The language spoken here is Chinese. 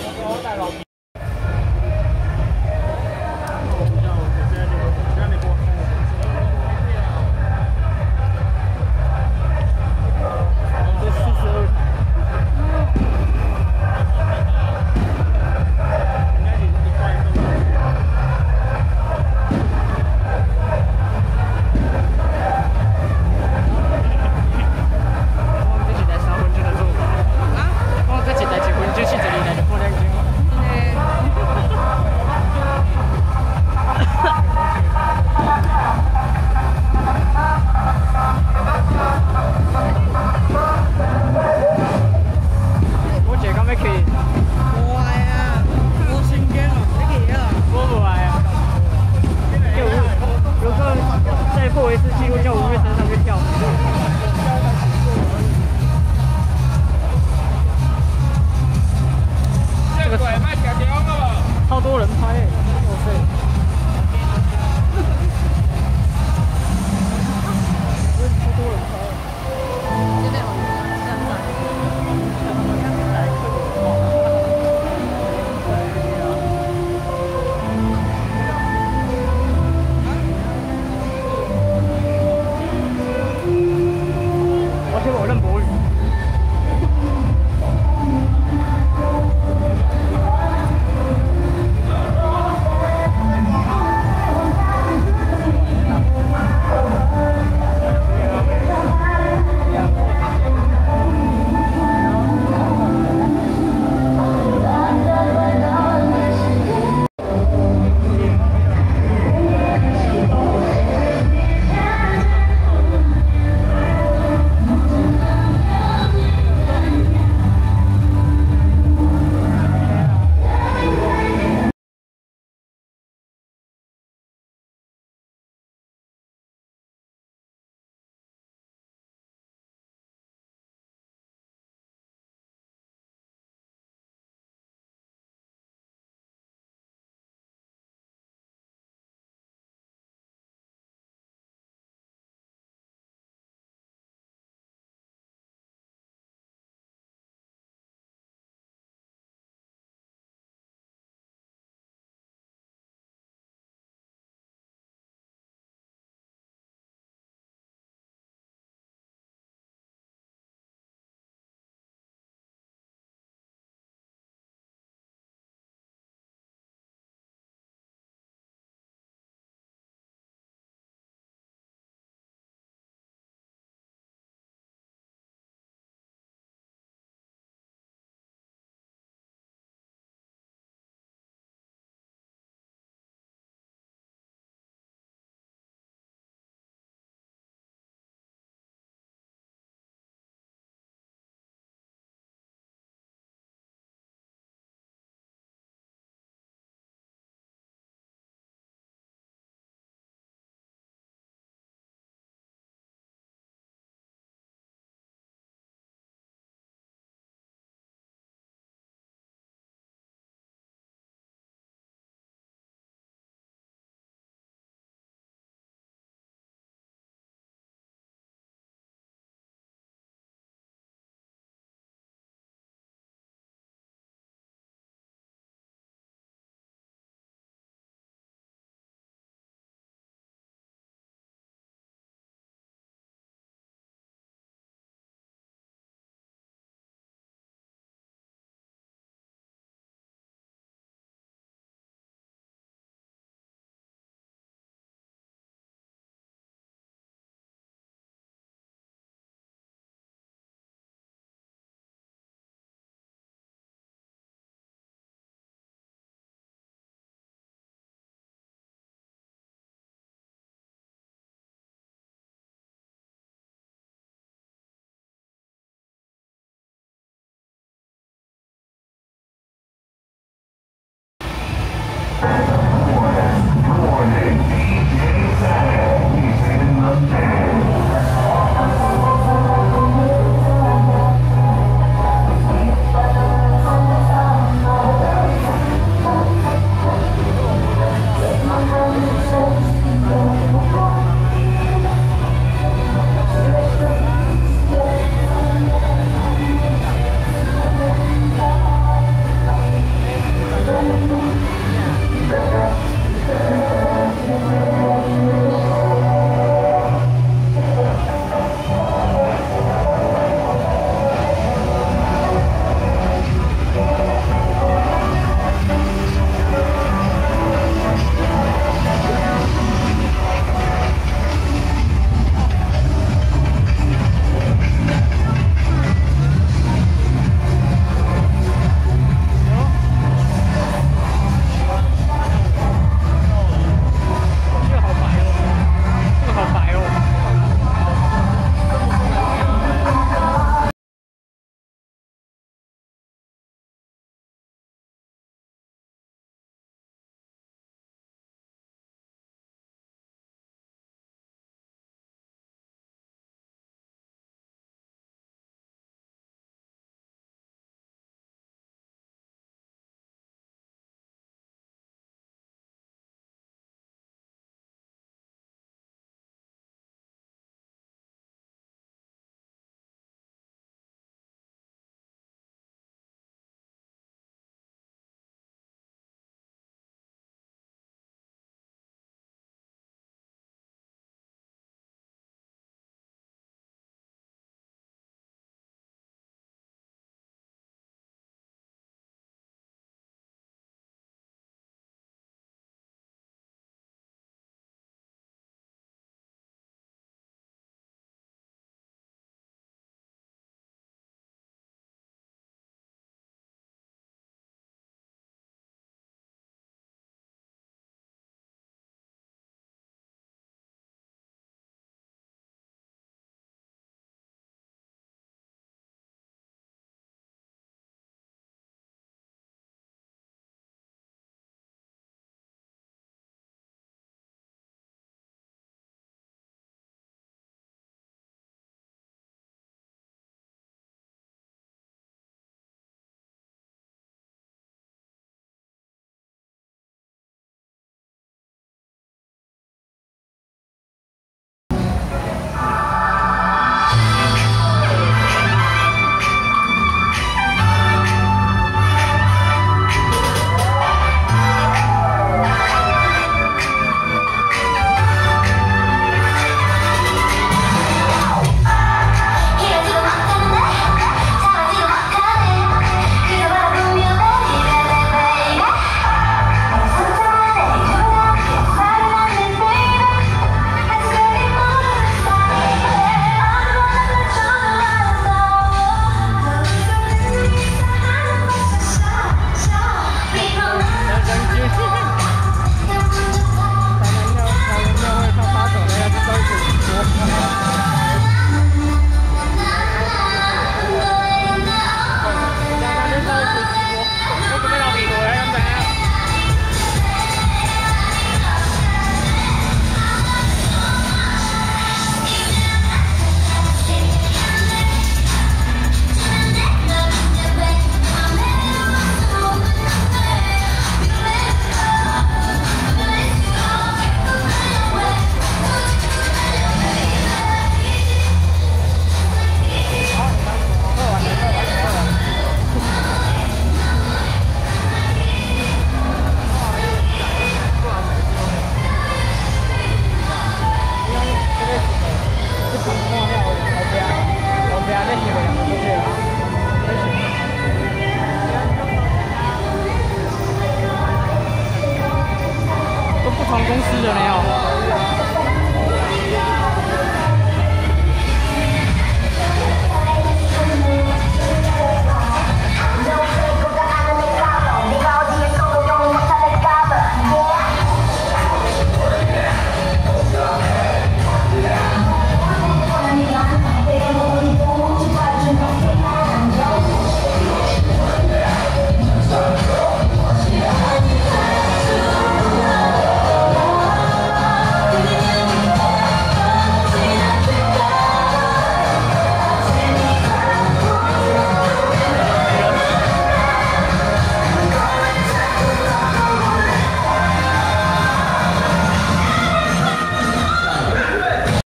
我说我带老